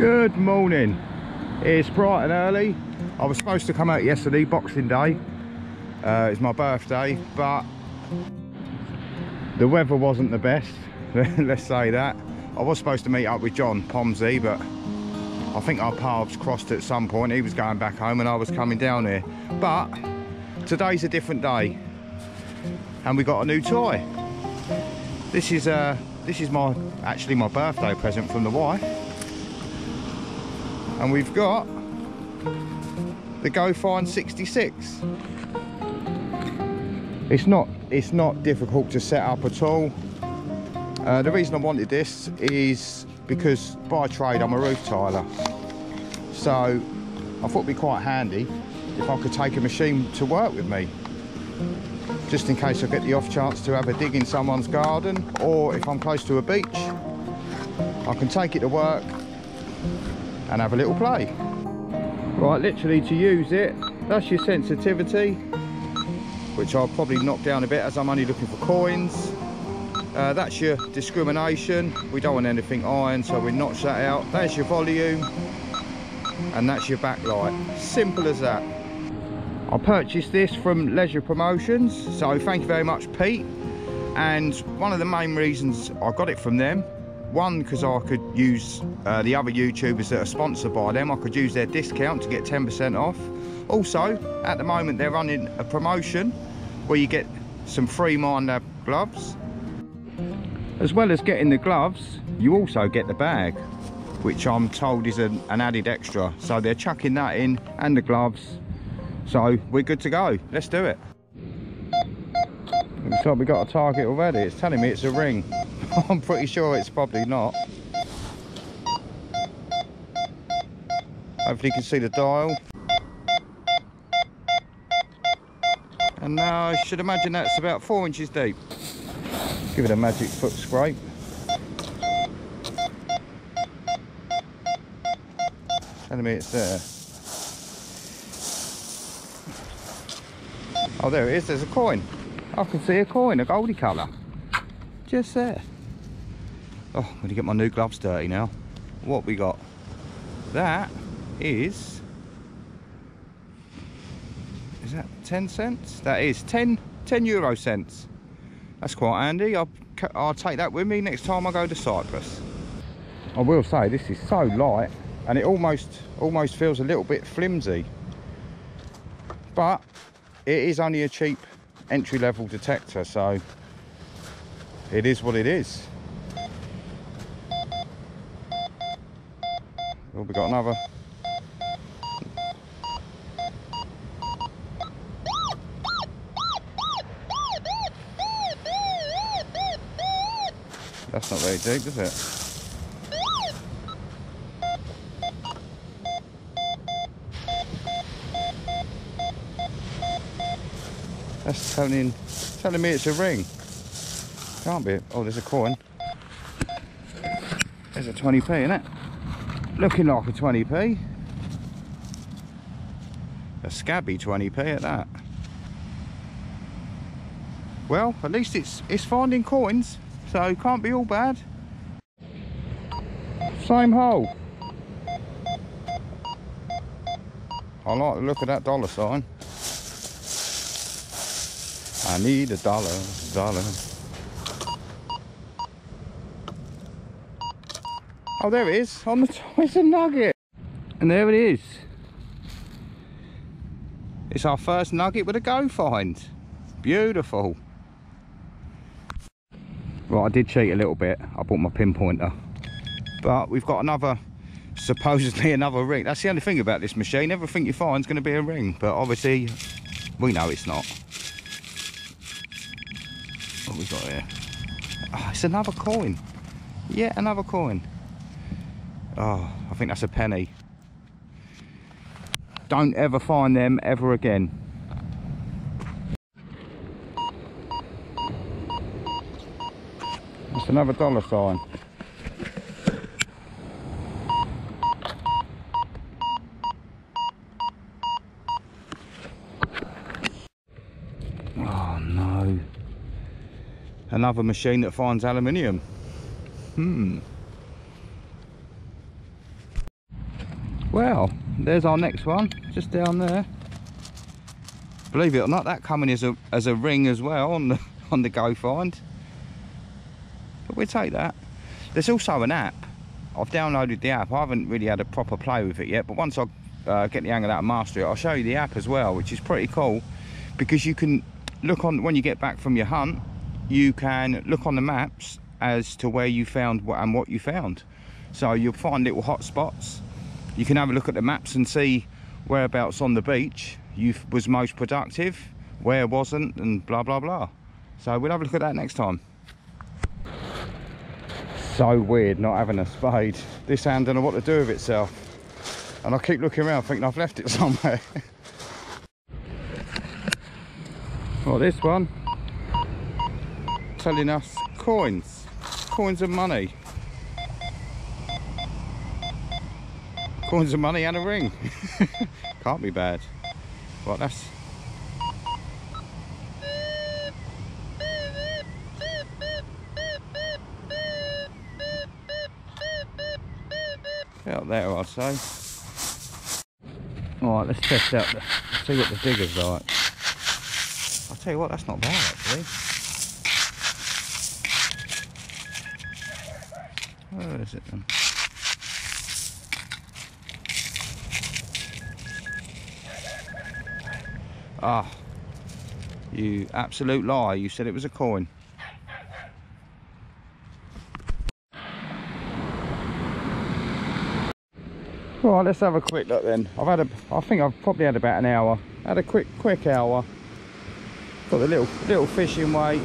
Good morning. It's bright and early. I was supposed to come out yesterday, Boxing Day. Uh, it's my birthday, but the weather wasn't the best. Let's say that. I was supposed to meet up with John Pomsey, but I think our paths crossed at some point. He was going back home and I was coming down here. But today's a different day, and we got a new toy. This is uh, this is my actually my birthday present from the wife and we've got the GoFind 66 it's not it's not difficult to set up at all. Uh, the reason I wanted this is because by trade I'm a roof tiler. So I thought it'd be quite handy if I could take a machine to work with me. Just in case I get the off chance to have a dig in someone's garden or if I'm close to a beach I can take it to work and have a little play. Right, literally to use it, that's your sensitivity, which I'll probably knock down a bit as I'm only looking for coins. Uh, that's your discrimination. We don't want anything iron, so we notch that out. There's your volume, and that's your backlight. Simple as that. I purchased this from Leisure Promotions, so thank you very much, Pete. And one of the main reasons I got it from them one because I could use uh, the other YouTubers that are sponsored by them I could use their discount to get 10% off. Also at the moment they're running a promotion where you get some free Minelab gloves. As well as getting the gloves you also get the bag which I'm told is an, an added extra. So they're chucking that in and the gloves. So we're good to go. Let's do it. Looks like we got a target already. It's telling me it's a ring I'm pretty sure it's probably not. Hopefully you can see the dial. And now I should imagine that's about four inches deep. Give it a magic foot scrape. Telling me it's there. Oh, there it is. There's a coin. I can see a coin, a goldy colour. Just there. Oh, I'm gonna get my new gloves dirty now. What we got? That is... Is that 10 cents? That is 10, 10 euro cents. That's quite handy. I'll, I'll take that with me next time I go to Cyprus. I will say, this is so light and it almost, almost feels a little bit flimsy. But it is only a cheap entry-level detector, so it is what it is. Oh, we got another. That's not very deep, is it? That's telling, telling me it's a ring. Can't be. Oh, there's a coin. There's a 20p in it looking like a 20p a scabby 20p at that. Well at least it's it's finding coins so can't be all bad. Same hole. I like the look of that dollar sign. I need a dollar dollar Oh, there it is. On the top, it's a nugget. And there it is. It's our first nugget with a go find. Beautiful. Right, I did cheat a little bit. I bought my pinpointer. But we've got another, supposedly another ring. That's the only thing about this machine. Everything you find is going to be a ring. But obviously, we know it's not. What we got here? Oh, it's another coin. Yeah, another coin. Oh, I think that's a penny. Don't ever find them ever again. That's another dollar sign. Oh no. Another machine that finds aluminium. Hmm. Well, there's our next one, just down there. Believe it or not, that coming as a as a ring as well on the on the go find. But we'll take that. There's also an app. I've downloaded the app. I haven't really had a proper play with it yet, but once I uh, get the hang of that and master it, I'll show you the app as well, which is pretty cool because you can look on when you get back from your hunt, you can look on the maps as to where you found what and what you found. So you'll find little hot spots. You can have a look at the maps and see whereabouts on the beach you was most productive, where wasn't, and blah blah blah. So we'll have a look at that next time. So weird not having a spade. This hand don't know what to do with itself. And I keep looking around thinking I've left it somewhere. well, this one telling us coins, coins of money. Coins of money and a ring. Can't be bad. Right, that's out there I'd say. Alright, let's test out the see what the digger's like. I'll tell you what, that's not bad actually. Where is it then? Ah, you absolute lie. You said it was a coin. Right, let's have a quick look then. I've had a, I think I've probably had about an hour. Had a quick, quick hour. Got the little, little fishing weight.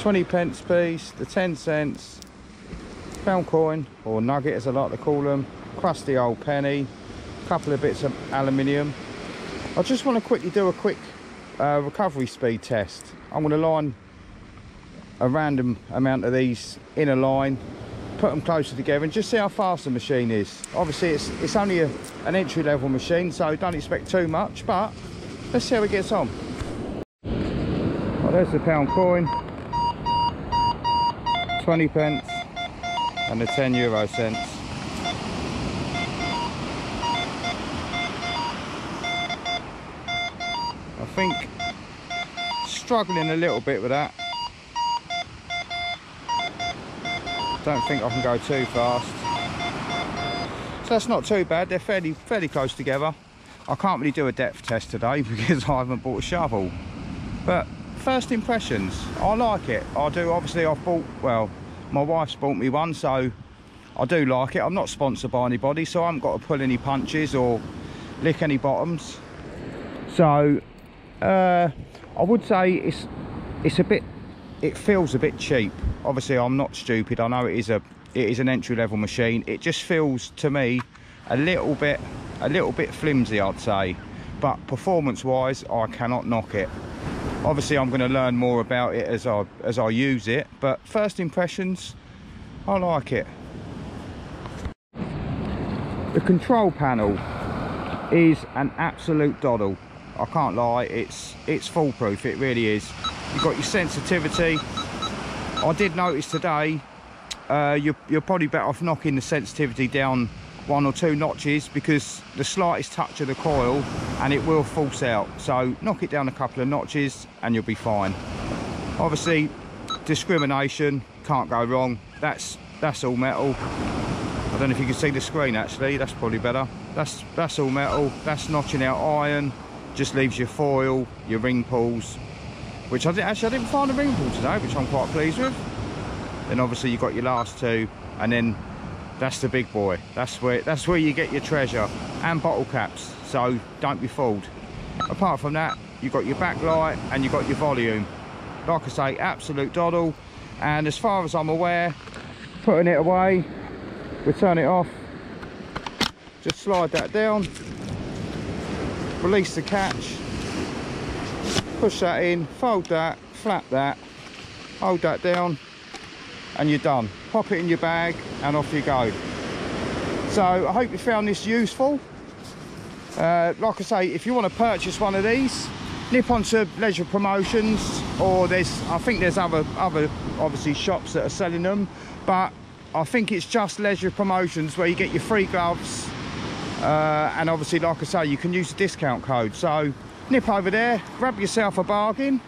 20 pence piece, the 10 cents, pound coin, or nugget as I like to call them, crusty old penny, couple of bits of aluminium, I just want to quickly do a quick uh, recovery speed test. I'm going to line a random amount of these in a line, put them closer together and just see how fast the machine is. Obviously it's, it's only a, an entry level machine so don't expect too much but let's see how it gets on. Well there's the pound coin, 20 pence and the 10 euro cents. Think struggling a little bit with that. Don't think I can go too fast. So that's not too bad. They're fairly fairly close together. I can't really do a depth test today because I haven't bought a shovel. But first impressions, I like it. I do. Obviously, I've bought. Well, my wife's bought me one, so I do like it. I'm not sponsored by anybody, so I haven't got to pull any punches or lick any bottoms. So uh, I would say it's it's a bit it feels a bit cheap. Obviously I'm not stupid. I know it is a it is an entry-level machine. It just feels to me a little bit a little bit flimsy I'd say. But performance wise I cannot knock it. Obviously I'm going to learn more about it as I as I use it but first impressions I like it. The control panel is an absolute doddle I can't lie, it's it's foolproof, it really is. You've got your sensitivity. I did notice today, uh, you're, you're probably better off knocking the sensitivity down one or two notches because the slightest touch of the coil and it will force out. So knock it down a couple of notches and you'll be fine. Obviously, discrimination, can't go wrong. That's that's all metal. I don't know if you can see the screen actually, that's probably better. That's that's all metal, that's notching out iron, just leaves your foil, your ring pulls, which I did, actually I didn't find a ring pull today, which I'm quite pleased with. Then obviously you've got your last two, and then that's the big boy. That's where that's where you get your treasure and bottle caps. So don't be fooled. Apart from that, you've got your backlight and you've got your volume. Like I say, absolute doddle. And as far as I'm aware, putting it away, we turn it off. Just slide that down release the catch. Push that in fold that flap that hold that down and you're done. Pop it in your bag and off you go. So i hope you found this useful. Uh, like i say if you want to purchase one of these nip onto leisure promotions or there's i think there's other other obviously shops that are selling them but i think it's just leisure promotions where you get your free gloves Uh, and obviously, like I say, you can use the discount code. So nip over there, grab yourself a bargain,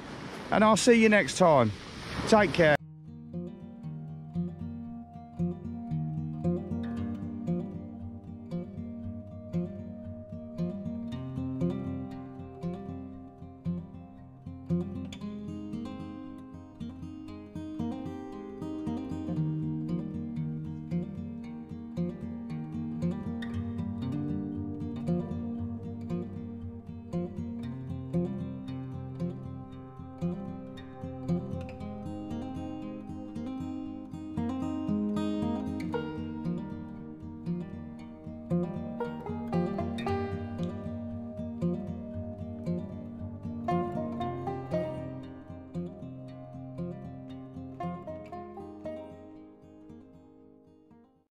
and I'll see you next time. Take care.